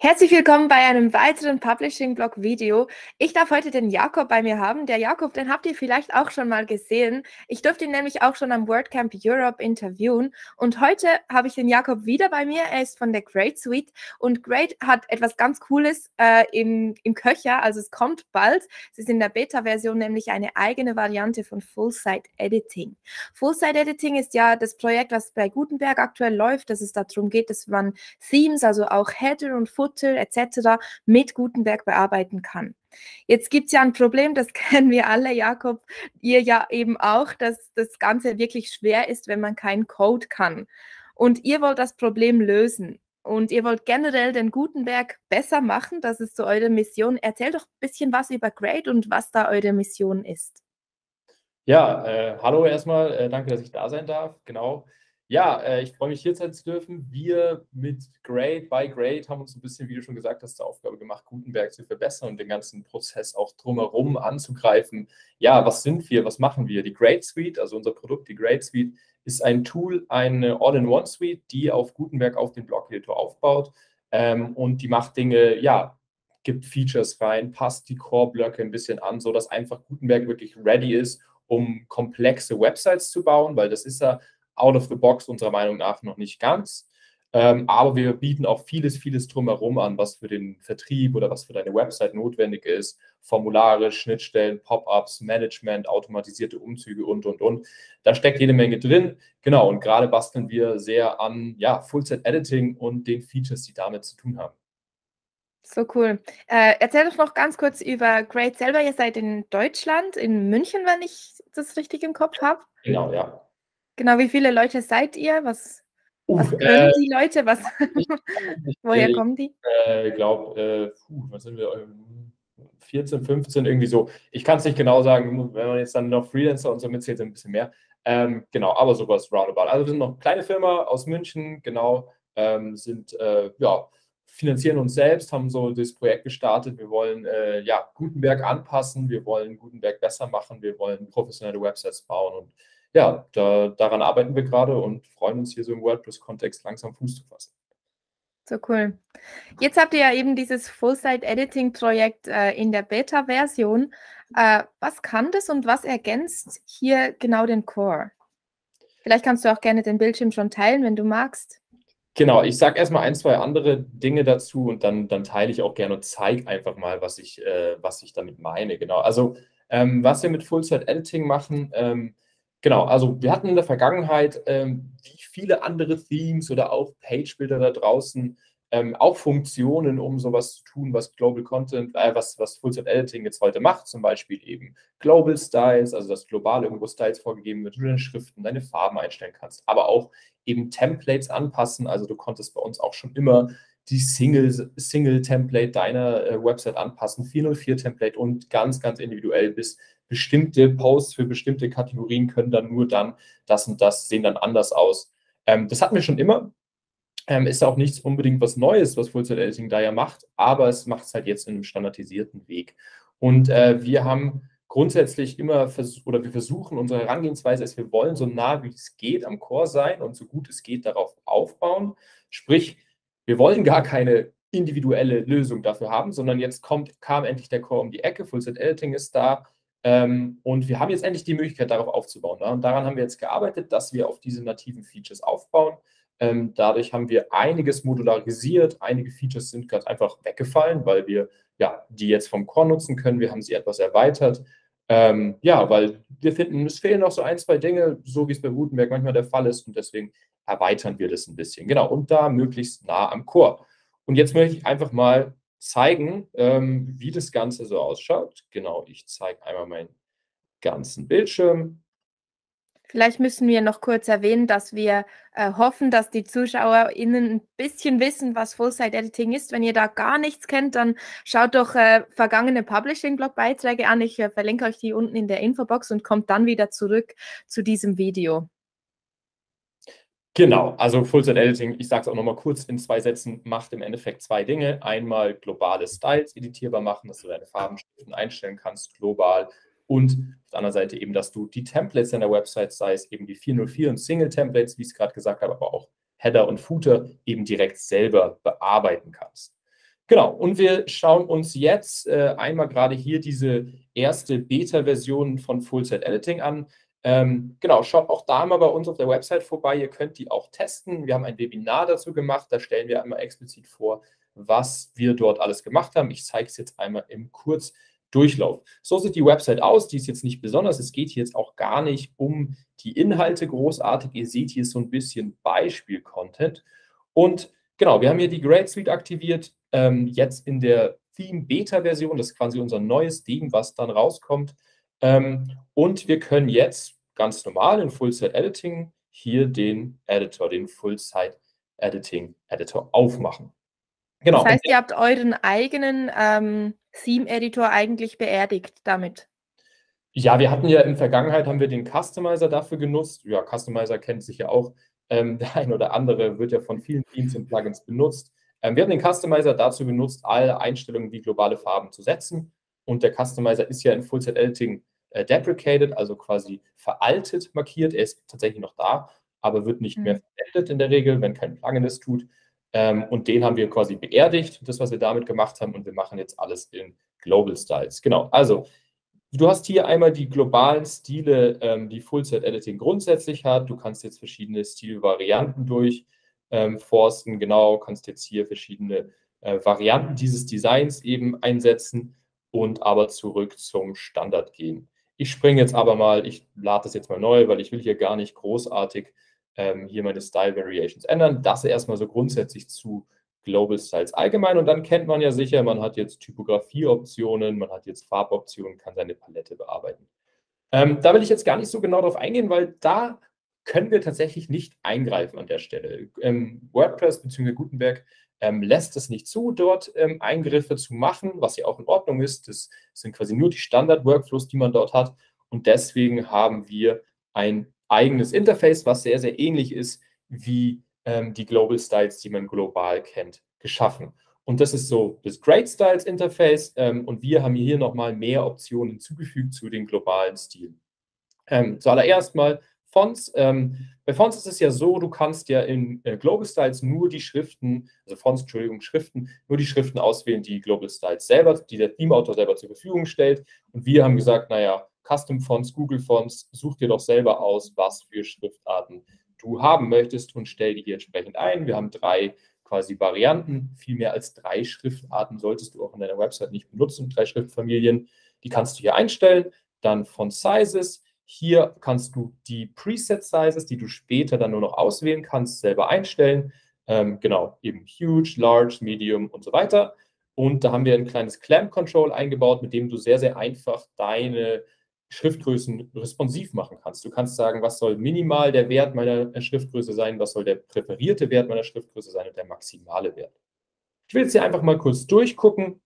Herzlich willkommen bei einem weiteren Publishing-Blog-Video. Ich darf heute den Jakob bei mir haben. Der Jakob, den habt ihr vielleicht auch schon mal gesehen. Ich durfte ihn nämlich auch schon am WordCamp Europe interviewen. Und heute habe ich den Jakob wieder bei mir. Er ist von der Great Suite und Great hat etwas ganz Cooles äh, im, im Köcher. Also es kommt bald. Es ist in der Beta-Version nämlich eine eigene Variante von Full-Site-Editing. Full-Site-Editing ist ja das Projekt, was bei Gutenberg aktuell läuft, dass es darum geht, dass man Themes, also auch Header und Footer, Footer etc. mit Gutenberg bearbeiten kann. Jetzt gibt es ja ein Problem, das kennen wir alle, Jakob, ihr ja eben auch, dass das Ganze wirklich schwer ist, wenn man keinen Code kann. Und ihr wollt das Problem lösen. Und ihr wollt generell den Gutenberg besser machen. Das ist so eure Mission. Erzählt doch ein bisschen was über Grade und was da eure Mission ist. Ja, äh, hallo erstmal. Äh, danke, dass ich da sein darf. Genau. Ja, äh, ich freue mich hier sein zu dürfen. Wir mit Grade by Grade haben uns ein bisschen, wie du schon gesagt hast, zur Aufgabe gemacht, Gutenberg zu verbessern und den ganzen Prozess auch drumherum anzugreifen. Ja, was sind wir? Was machen wir? Die Grade Suite, also unser Produkt, die Grade Suite, ist ein Tool, eine All-in-One-Suite, die auf Gutenberg auf den Blog-Editor aufbaut ähm, und die macht Dinge, ja, gibt Features rein, passt die Core-Blöcke ein bisschen an, sodass einfach Gutenberg wirklich ready ist, um komplexe Websites zu bauen, weil das ist ja out of the box unserer Meinung nach noch nicht ganz. Ähm, aber wir bieten auch vieles, vieles drumherum an, was für den Vertrieb oder was für deine Website notwendig ist. Formulare, Schnittstellen, Pop-ups, Management, automatisierte Umzüge und, und, und. Da steckt jede Menge drin. Genau, und gerade basteln wir sehr an ja, Full-Set-Editing und den Features, die damit zu tun haben. So cool. Äh, erzähl doch noch ganz kurz über Great selber. Ihr seid in Deutschland, in München, wenn ich das richtig im Kopf habe. Genau, ja. Genau, wie viele Leute seid ihr? Was, uh, was können äh, die Leute? Was, woher kommen die? Äh, ich glaube, äh, was sind wir? 14, 15, irgendwie so. Ich kann es nicht genau sagen, wenn man jetzt dann noch Freelancer und so mitzählt, ein bisschen mehr. Ähm, genau, aber sowas roundabout. Also wir sind noch eine kleine Firma aus München, genau, ähm, sind, äh, ja, finanzieren uns selbst, haben so das Projekt gestartet. Wir wollen äh, ja, Gutenberg anpassen, wir wollen Gutenberg besser machen, wir wollen professionelle Websites bauen und ja, da, daran arbeiten wir gerade und freuen uns hier so im WordPress-Kontext langsam Fuß zu fassen. So cool. Jetzt habt ihr ja eben dieses Full-Site-Editing-Projekt äh, in der Beta-Version. Äh, was kann das und was ergänzt hier genau den Core? Vielleicht kannst du auch gerne den Bildschirm schon teilen, wenn du magst. Genau, ich sage erstmal ein, zwei andere Dinge dazu und dann, dann teile ich auch gerne und zeige einfach mal, was ich, äh, was ich damit meine. Genau, also ähm, was wir mit Full-Site-Editing machen, ähm, Genau, also wir hatten in der Vergangenheit, ähm, wie viele andere Themes oder auch Page-Builder da draußen, ähm, auch Funktionen, um sowas zu tun, was Global Content, äh, was, was Full-Set-Editing jetzt heute macht, zum Beispiel eben Global Styles, also dass global irgendwo Styles vorgegeben wird, du deine Schriften, deine Farben einstellen kannst, aber auch eben Templates anpassen. Also du konntest bei uns auch schon immer die Single-Template Single deiner äh, Website anpassen, 404-Template und ganz, ganz individuell bis bestimmte Posts für bestimmte Kategorien können dann nur dann das und das sehen dann anders aus. Ähm, das hatten wir schon immer. Ähm, ist auch nichts unbedingt was Neues, was Full-Set Editing da ja macht, aber es macht es halt jetzt in einem standardisierten Weg. Und äh, wir haben grundsätzlich immer oder wir versuchen unsere Herangehensweise ist, wir wollen so nah wie es geht am Core sein und so gut es geht darauf aufbauen. Sprich, wir wollen gar keine individuelle Lösung dafür haben, sondern jetzt kommt, kam endlich der Core um die Ecke, Full-Set Editing ist da, ähm, und wir haben jetzt endlich die Möglichkeit, darauf aufzubauen. Ne? Und daran haben wir jetzt gearbeitet, dass wir auf diese nativen Features aufbauen. Ähm, dadurch haben wir einiges modularisiert. Einige Features sind gerade einfach weggefallen, weil wir ja, die jetzt vom Core nutzen können. Wir haben sie etwas erweitert. Ähm, ja, weil wir finden, es fehlen noch so ein, zwei Dinge, so wie es bei Gutenberg manchmal der Fall ist. Und deswegen erweitern wir das ein bisschen. Genau, und da möglichst nah am Core. Und jetzt möchte ich einfach mal zeigen, ähm, wie das Ganze so ausschaut. Genau, ich zeige einmal meinen ganzen Bildschirm. Vielleicht müssen wir noch kurz erwähnen, dass wir äh, hoffen, dass die ZuschauerInnen ein bisschen wissen, was Full-Site-Editing ist. Wenn ihr da gar nichts kennt, dann schaut doch äh, vergangene Publishing-Blog-Beiträge an. Ich äh, verlinke euch die unten in der Infobox und kommt dann wieder zurück zu diesem Video. Genau, also Full-Set Editing, ich sage es auch nochmal kurz in zwei Sätzen, macht im Endeffekt zwei Dinge. Einmal globale Styles editierbar machen, dass du deine Farbenschriften einstellen kannst, global. Und auf der anderen Seite eben, dass du die Templates deiner Website, sei es eben die 404 und Single-Templates, wie ich es gerade gesagt habe, aber auch Header und Footer eben direkt selber bearbeiten kannst. Genau, und wir schauen uns jetzt äh, einmal gerade hier diese erste Beta-Version von Full Set Editing an. Ähm, genau, schaut auch da mal bei uns auf der Website vorbei. Ihr könnt die auch testen. Wir haben ein Webinar dazu gemacht. Da stellen wir einmal explizit vor, was wir dort alles gemacht haben. Ich zeige es jetzt einmal im Kurzdurchlauf. So sieht die Website aus. Die ist jetzt nicht besonders. Es geht hier jetzt auch gar nicht um die Inhalte großartig. Ihr seht hier so ein bisschen Beispiel-Content. Und genau, wir haben hier die Grade Suite aktiviert. Ähm, jetzt in der Theme Beta-Version. Das ist quasi unser neues Theme, was dann rauskommt. Ähm, und wir können jetzt ganz normal in Full-Site Editing hier den Editor, den Full-Site Editing Editor aufmachen. Genau. Das heißt, ihr habt euren eigenen ähm, Theme-Editor eigentlich beerdigt damit. Ja, wir hatten ja in der Vergangenheit haben wir den Customizer dafür genutzt. Ja, Customizer kennt sich ja auch. Ähm, der ein oder andere wird ja von vielen Themes und Plugins benutzt. Ähm, wir haben den Customizer dazu benutzt, alle Einstellungen wie globale Farben zu setzen. Und der Customizer ist ja in Full-Set-Editing äh, deprecated, also quasi veraltet markiert. Er ist tatsächlich noch da, aber wird nicht mhm. mehr verwendet in der Regel, wenn kein Plugin das tut. Ähm, und den haben wir quasi beerdigt, das, was wir damit gemacht haben. Und wir machen jetzt alles in Global Styles. Genau, also du hast hier einmal die globalen Stile, ähm, die Full-Set-Editing grundsätzlich hat. Du kannst jetzt verschiedene Stilvarianten durchforsten. Ähm, genau, kannst jetzt hier verschiedene äh, Varianten dieses Designs eben einsetzen und aber zurück zum Standard gehen. Ich springe jetzt aber mal, ich lade das jetzt mal neu, weil ich will hier gar nicht großartig ähm, hier meine Style Variations ändern. Das erstmal so grundsätzlich zu Global Styles allgemein und dann kennt man ja sicher, man hat jetzt Typografie-Optionen, man hat jetzt Farboptionen, kann seine Palette bearbeiten. Ähm, da will ich jetzt gar nicht so genau drauf eingehen, weil da können wir tatsächlich nicht eingreifen an der Stelle. Ähm, WordPress bzw. Gutenberg ähm, lässt es nicht zu, dort ähm, Eingriffe zu machen, was ja auch in Ordnung ist. Das sind quasi nur die Standard-Workflows, die man dort hat. Und deswegen haben wir ein eigenes Interface, was sehr, sehr ähnlich ist wie ähm, die Global Styles, die man global kennt, geschaffen. Und das ist so das Great Styles Interface. Ähm, und wir haben hier nochmal mehr Optionen hinzugefügt zu den globalen Stilen. Ähm, zuallererst mal Fonts. Ähm, bei Fonts ist es ja so, du kannst ja in äh, Global Styles nur die Schriften, also Fonts, Entschuldigung, Schriften, nur die Schriften auswählen, die Global Styles selber, die der Theme-Autor selber zur Verfügung stellt. Und wir haben gesagt, naja, Custom Fonts, Google Fonts, such dir doch selber aus, was für Schriftarten du haben möchtest und stell die hier entsprechend ein. Wir haben drei quasi Varianten. Viel mehr als drei Schriftarten solltest du auch in deiner Website nicht benutzen, drei Schriftfamilien. Die kannst du hier einstellen. Dann Font Sizes. Hier kannst du die Preset Sizes, die du später dann nur noch auswählen kannst, selber einstellen. Ähm, genau, eben Huge, Large, Medium und so weiter. Und da haben wir ein kleines Clamp Control eingebaut, mit dem du sehr, sehr einfach deine Schriftgrößen responsiv machen kannst. Du kannst sagen, was soll minimal der Wert meiner Schriftgröße sein, was soll der präferierte Wert meiner Schriftgröße sein und der maximale Wert. Ich will jetzt hier einfach mal kurz durchgucken.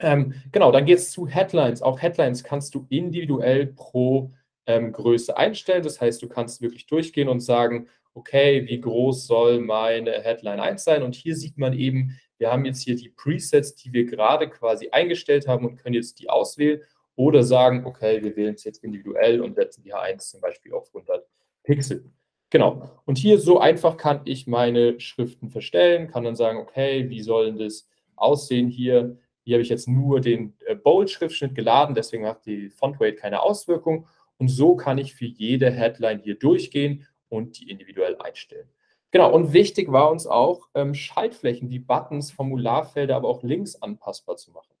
Ähm, genau, dann geht es zu Headlines. Auch Headlines kannst du individuell pro ähm, Größe einstellen. Das heißt, du kannst wirklich durchgehen und sagen, okay, wie groß soll meine Headline 1 sein? Und hier sieht man eben, wir haben jetzt hier die Presets, die wir gerade quasi eingestellt haben und können jetzt die auswählen oder sagen, okay, wir wählen es jetzt individuell und setzen die H1 zum Beispiel auf 100 Pixel. Genau. Und hier so einfach kann ich meine Schriften verstellen, kann dann sagen, okay, wie soll das aussehen hier? Hier habe ich jetzt nur den äh, Bold-Schriftschnitt geladen, deswegen hat die Font-Weight keine Auswirkung. Und so kann ich für jede Headline hier durchgehen und die individuell einstellen. Genau, und wichtig war uns auch, ähm, Schaltflächen wie Buttons, Formularfelder, aber auch Links anpassbar zu machen.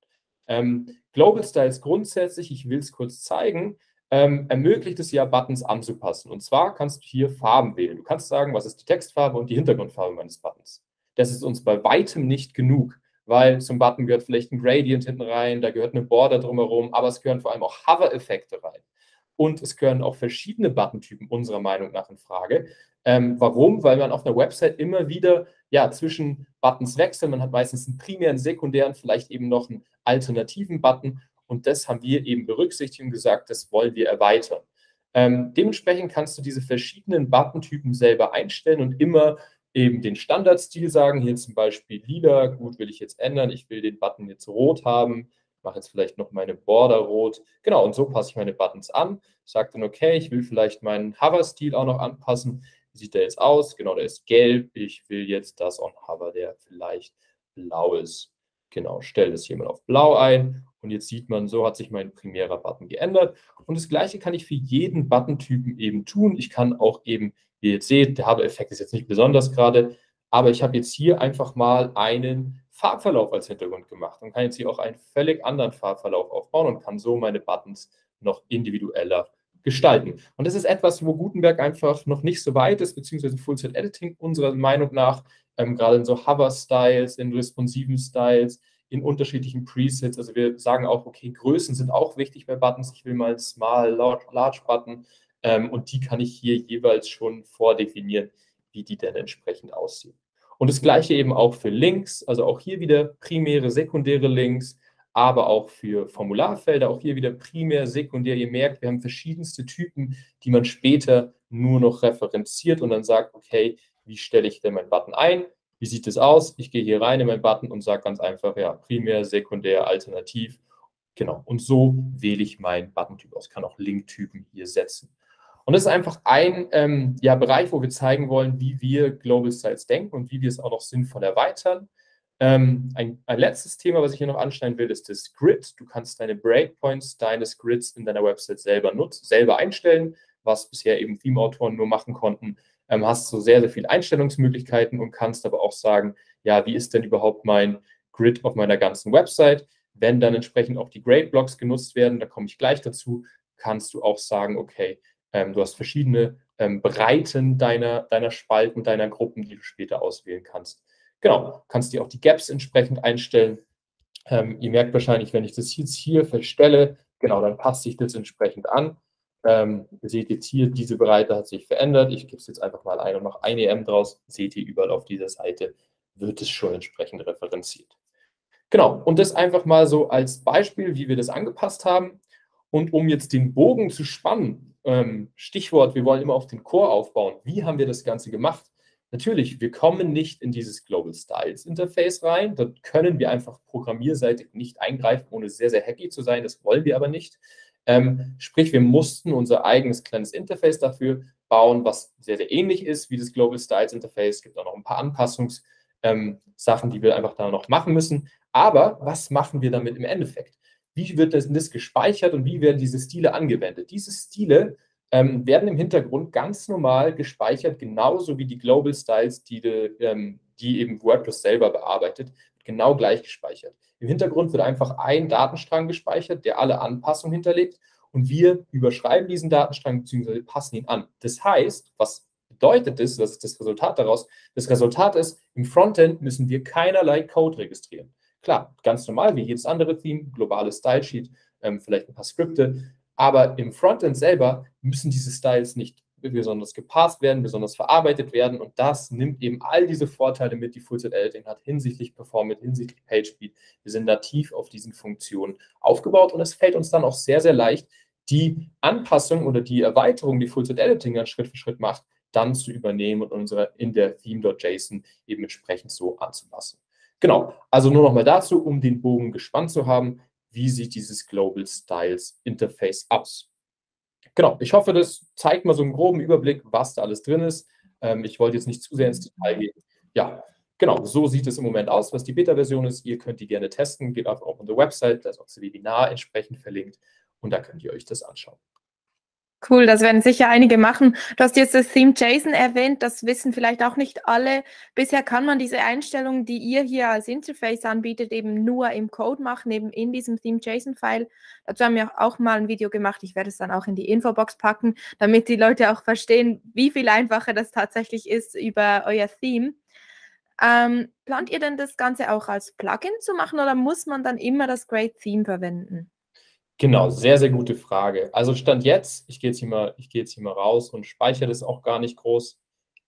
Ähm, Global Styles grundsätzlich, ich will es kurz zeigen, ähm, ermöglicht es ja, Buttons anzupassen. Und zwar kannst du hier Farben wählen. Du kannst sagen, was ist die Textfarbe und die Hintergrundfarbe meines Buttons. Das ist uns bei weitem nicht genug, weil zum Button gehört vielleicht ein Gradient hinten rein, da gehört eine Border drumherum, aber es gehören vor allem auch Hover-Effekte rein. Und es gehören auch verschiedene Buttontypen unserer Meinung nach in Frage. Ähm, warum? Weil man auf einer Website immer wieder ja, zwischen Buttons wechselt. Man hat meistens einen primären, sekundären, vielleicht eben noch einen alternativen Button. Und das haben wir eben berücksichtigt und gesagt, das wollen wir erweitern. Ähm, dementsprechend kannst du diese verschiedenen Buttontypen selber einstellen und immer eben den Standardstil sagen. Hier zum Beispiel lila, gut, will ich jetzt ändern. Ich will den Button jetzt rot haben mache jetzt vielleicht noch meine Border rot. Genau, und so passe ich meine Buttons an. Sage dann, okay, ich will vielleicht meinen Hover-Stil auch noch anpassen. Wie sieht der jetzt aus? Genau, der ist gelb. Ich will jetzt das on Hover, der vielleicht blau ist. Genau, stelle das hier mal auf blau ein und jetzt sieht man, so hat sich mein primärer Button geändert. Und das gleiche kann ich für jeden Button-Typen eben tun. Ich kann auch eben, wie ihr jetzt seht, der Habe-Effekt ist jetzt nicht besonders gerade, aber ich habe jetzt hier einfach mal einen Farbverlauf als Hintergrund gemacht und kann jetzt hier auch einen völlig anderen Farbverlauf aufbauen und kann so meine Buttons noch individueller gestalten. Und das ist etwas, wo Gutenberg einfach noch nicht so weit ist, beziehungsweise Full-Set-Editing unserer Meinung nach, ähm, gerade in so Hover-Styles, in responsiven Styles, in unterschiedlichen Presets. Also wir sagen auch, okay, Größen sind auch wichtig bei Buttons. Ich will mal Small, Large, Large Button ähm, und die kann ich hier jeweils schon vordefinieren, wie die denn entsprechend aussehen. Und das gleiche eben auch für Links, also auch hier wieder primäre, sekundäre Links, aber auch für Formularfelder, auch hier wieder primär, sekundär. Ihr merkt, wir haben verschiedenste Typen, die man später nur noch referenziert und dann sagt, okay, wie stelle ich denn meinen Button ein? Wie sieht es aus? Ich gehe hier rein in meinen Button und sage ganz einfach, ja, primär, sekundär, alternativ. Genau. Und so wähle ich meinen Button-Typ aus. Kann auch Link-Typen hier setzen. Und das ist einfach ein ähm, ja, Bereich, wo wir zeigen wollen, wie wir Global Styles denken und wie wir es auch noch sinnvoll erweitern. Ähm, ein, ein, letztes Thema, was ich hier noch anschneiden will, ist das Grid. Du kannst deine Breakpoints deines Grids in deiner Website selber nutzen, selber einstellen, was bisher eben Theme-Autoren nur machen konnten. Ähm, hast so sehr, sehr viele Einstellungsmöglichkeiten und kannst aber auch sagen, ja, wie ist denn überhaupt mein Grid auf meiner ganzen Website? Wenn dann entsprechend auch die Grade-Blocks genutzt werden, da komme ich gleich dazu, kannst du auch sagen, okay, ähm, du hast verschiedene ähm, Breiten deiner, deiner Spalten, deiner Gruppen, die du später auswählen kannst. Genau, kannst dir auch die Gaps entsprechend einstellen. Ähm, ihr merkt wahrscheinlich, wenn ich das jetzt hier verstelle, genau, dann passt sich das entsprechend an. Ähm, ihr seht jetzt hier, diese Breite hat sich verändert. Ich gebe es jetzt einfach mal ein und mache ein EM draus. Seht ihr überall auf dieser Seite, wird es schon entsprechend referenziert. Genau, und das einfach mal so als Beispiel, wie wir das angepasst haben. Und um jetzt den Bogen zu spannen, ähm, Stichwort, wir wollen immer auf den Core aufbauen. Wie haben wir das Ganze gemacht? Natürlich, wir kommen nicht in dieses Global Styles Interface rein. Dort können wir einfach programmierseitig nicht eingreifen, ohne sehr, sehr hacky zu sein. Das wollen wir aber nicht. Ähm, sprich, wir mussten unser eigenes kleines Interface dafür bauen, was sehr, sehr ähnlich ist wie das Global Styles Interface. Es gibt auch noch ein paar Anpassungssachen, ähm, die wir einfach da noch machen müssen. Aber was machen wir damit im Endeffekt? Wie wird das, das gespeichert und wie werden diese Stile angewendet? Diese Stile ähm, werden im Hintergrund ganz normal gespeichert, genauso wie die Global Styles, die, ähm, die eben WordPress selber bearbeitet, genau gleich gespeichert. Im Hintergrund wird einfach ein Datenstrang gespeichert, der alle Anpassungen hinterlegt und wir überschreiben diesen Datenstrang bzw. passen ihn an. Das heißt, was bedeutet das, was ist das Resultat daraus? Das Resultat ist, im Frontend müssen wir keinerlei Code registrieren. Klar, ganz normal, wie jedes andere Theme, globales Stylesheet, ähm, vielleicht ein paar Skripte, aber im Frontend selber müssen diese Styles nicht besonders gepasst werden, besonders verarbeitet werden. Und das nimmt eben all diese Vorteile mit, die Fullset Editing hat, hinsichtlich Performance, hinsichtlich PageSpeed. Wir sind nativ auf diesen Funktionen aufgebaut und es fällt uns dann auch sehr, sehr leicht, die Anpassung oder die Erweiterung, die Fullset Editing dann Schritt für Schritt macht, dann zu übernehmen und unsere in der Theme.json eben entsprechend so anzupassen. Genau, also nur nochmal dazu, um den Bogen gespannt zu haben wie sieht dieses Global Styles Interface aus. Genau, ich hoffe, das zeigt mal so einen groben Überblick, was da alles drin ist. Ähm, ich wollte jetzt nicht zu sehr ins Detail gehen. Ja, genau, so sieht es im Moment aus, was die Beta-Version ist. Ihr könnt die gerne testen, geht auch auf unsere Website, da ist auch das Webinar entsprechend verlinkt und da könnt ihr euch das anschauen. Cool, das werden sicher einige machen. Du hast jetzt das Theme JSON erwähnt, das wissen vielleicht auch nicht alle. Bisher kann man diese Einstellungen, die ihr hier als Interface anbietet, eben nur im Code machen, eben in diesem Theme JSON-File. Dazu haben wir auch mal ein Video gemacht. Ich werde es dann auch in die Infobox packen, damit die Leute auch verstehen, wie viel einfacher das tatsächlich ist über euer Theme. Ähm, plant ihr denn das Ganze auch als Plugin zu machen oder muss man dann immer das Great Theme verwenden? Genau, sehr, sehr gute Frage. Also Stand jetzt, ich gehe jetzt hier mal, ich gehe jetzt hier mal raus und speichere das auch gar nicht groß,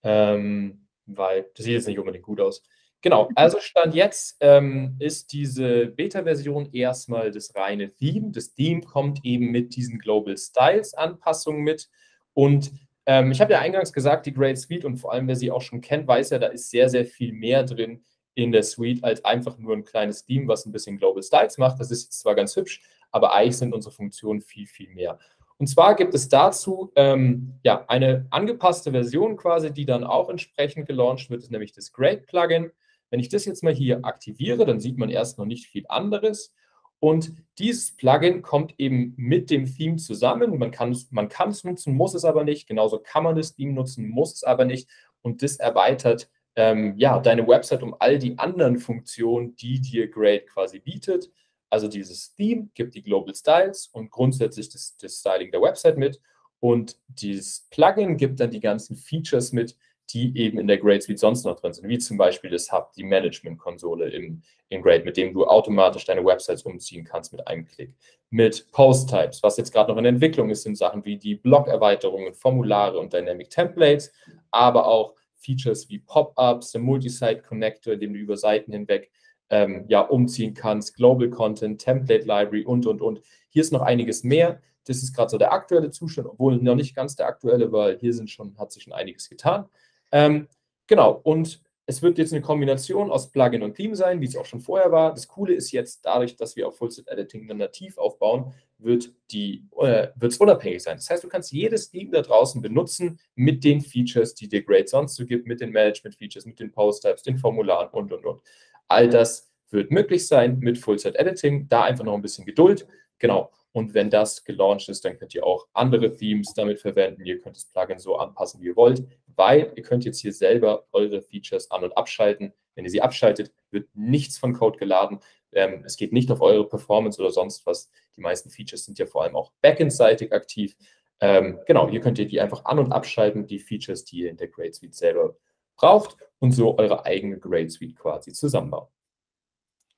ähm, weil das sieht jetzt nicht unbedingt gut aus. Genau, also Stand jetzt ähm, ist diese Beta-Version erstmal das reine Theme. Das Theme kommt eben mit diesen Global Styles-Anpassungen mit. Und ähm, ich habe ja eingangs gesagt, die Great Suite und vor allem wer sie auch schon kennt, weiß ja, da ist sehr, sehr viel mehr drin in der Suite als einfach nur ein kleines Theme, was ein bisschen Global Styles macht. Das ist jetzt zwar ganz hübsch, aber eigentlich sind unsere Funktionen viel, viel mehr. Und zwar gibt es dazu ähm, ja, eine angepasste Version quasi, die dann auch entsprechend gelauncht wird, ist nämlich das Great Plugin. Wenn ich das jetzt mal hier aktiviere, dann sieht man erst noch nicht viel anderes. Und dieses Plugin kommt eben mit dem Theme zusammen. Man kann, man es nutzen, muss es aber nicht. Genauso kann man das Theme nutzen, muss es aber nicht. Und das erweitert ähm, ja, deine Website um all die anderen Funktionen, die dir Grade quasi bietet. Also dieses Theme gibt die Global Styles und grundsätzlich das, das Styling der Website mit. Und dieses Plugin gibt dann die ganzen Features mit, die eben in der Grade Suite sonst noch drin sind, wie zum Beispiel das Hub, die Management-Konsole im, im Grade, mit dem du automatisch deine Websites umziehen kannst mit einem Klick. Mit Post-Types, was jetzt gerade noch in Entwicklung ist, sind Sachen wie die Blog-Erweiterungen, Formulare und Dynamic Templates, aber auch Features wie Pop-ups, der Multi-Site-Connector, den du über Seiten hinweg ähm, ja, umziehen kannst, Global Content, Template Library und, und, und. Hier ist noch einiges mehr. Das ist gerade so der aktuelle Zustand, obwohl noch nicht ganz der aktuelle, weil hier sind schon, hat sich schon einiges getan. Ähm, genau, und es wird jetzt eine Kombination aus Plugin und Theme sein, wie es auch schon vorher war. Das Coole ist jetzt, dadurch, dass wir auf Full-Set-Editing nativ aufbauen, wird äh, es unabhängig sein. Das heißt, du kannst jedes Theme da draußen benutzen mit den Features, die dir Grade sonst so gibt, mit den Management-Features, mit den Post-Types, den Formularen und, und, und. All das wird möglich sein mit Full-Set-Editing. Da einfach noch ein bisschen Geduld. Genau. Und wenn das gelauncht ist, dann könnt ihr auch andere Themes damit verwenden. Ihr könnt das Plugin so anpassen, wie ihr wollt, weil ihr könnt jetzt hier selber eure Features an- und abschalten. Wenn ihr sie abschaltet, wird nichts von Code geladen. Ähm, es geht nicht auf eure Performance oder sonst was. Die meisten Features sind ja vor allem auch backend-seitig aktiv. Ähm, genau, hier könnt ihr die einfach an- und abschalten, die Features, die ihr in der Grade Suite selber braucht und so eure eigene Grade Suite quasi zusammenbauen.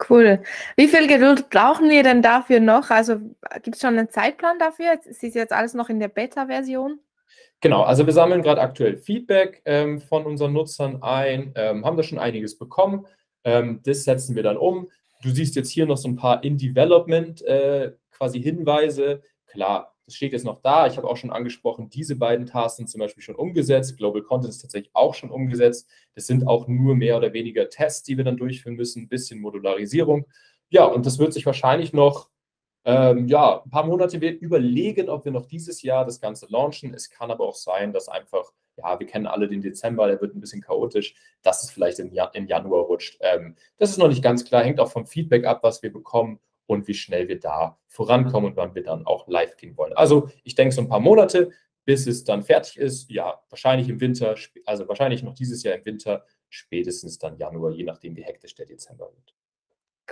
Cool. Wie viel Geduld brauchen wir denn dafür noch? Also gibt es schon einen Zeitplan dafür? Es ist jetzt alles noch in der Beta-Version? Genau, also wir sammeln gerade aktuell Feedback ähm, von unseren Nutzern ein, ähm, haben da schon einiges bekommen. Ähm, das setzen wir dann um. Du siehst jetzt hier noch so ein paar In-Development äh, quasi Hinweise. Klar, das steht jetzt noch da. Ich habe auch schon angesprochen, diese beiden Tasks sind zum Beispiel schon umgesetzt. Global Content ist tatsächlich auch schon umgesetzt. Das sind auch nur mehr oder weniger Tests, die wir dann durchführen müssen, ein bisschen Modularisierung. Ja, und das wird sich wahrscheinlich noch ähm, ja, ein paar Monate überlegen, ob wir noch dieses Jahr das Ganze launchen. Es kann aber auch sein, dass einfach, ja, wir kennen alle den Dezember, der wird ein bisschen chaotisch, dass es vielleicht im, Jan in Januar rutscht. Ähm, das ist noch nicht ganz klar, hängt auch vom Feedback ab, was wir bekommen und wie schnell wir da vorankommen und wann wir dann auch live gehen wollen. Also ich denke so ein paar Monate, bis es dann fertig ist. Ja, wahrscheinlich im Winter, also wahrscheinlich noch dieses Jahr im Winter, spätestens dann Januar, je nachdem, wie hektisch der Dezember wird.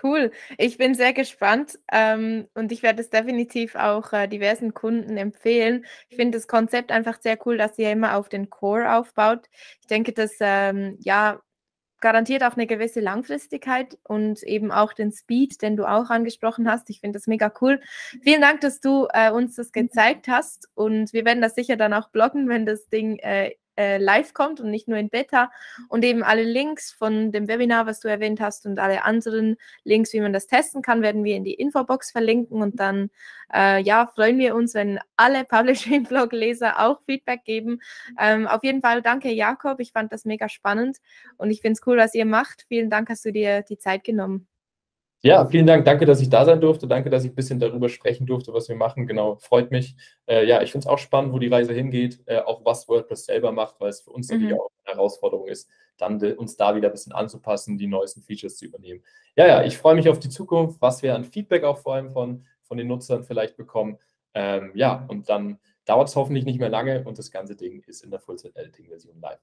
Cool. Ich bin sehr gespannt ähm, und ich werde es definitiv auch äh, diversen Kunden empfehlen. Ich finde das Konzept einfach sehr cool, dass ihr immer auf den Core aufbaut. Ich denke, dass ähm, ja garantiert auch eine gewisse Langfristigkeit und eben auch den Speed, den du auch angesprochen hast. Ich finde das mega cool. Vielen Dank, dass du äh, uns das gezeigt hast und wir werden das sicher dann auch bloggen, wenn das Ding äh, äh, live kommt und nicht nur in Beta. Und eben alle Links von dem Webinar, was du erwähnt hast, und alle anderen Links, wie man das testen kann, werden wir in die Infobox verlinken. Und dann äh, ja, freuen wir uns, wenn alle Publishing-Blog-Leser auch Feedback geben. Ähm, auf jeden Fall danke, Jakob. Ich fand das mega spannend und ich finde es cool, was ihr macht. Vielen Dank, hast du dir die Zeit genommen. Ja, vielen Dank. Danke, dass ich da sein durfte. Danke, dass ich ein bisschen darüber sprechen durfte, was wir machen. Genau, freut mich. Äh, ja, ich finde es auch spannend, wo die Reise hingeht, äh, auch was WordPress selber macht, weil es für uns mhm. natürlich auch eine Herausforderung ist, dann uns da wieder ein bisschen anzupassen, die neuesten Features zu übernehmen. Ja, ja, ich freue mich auf die Zukunft, was wir an Feedback auch vor allem von, von den Nutzern vielleicht bekommen. Ähm, ja, und dann dauert es hoffentlich nicht mehr lange und das ganze Ding ist in der Full-Set-Editing-Version live.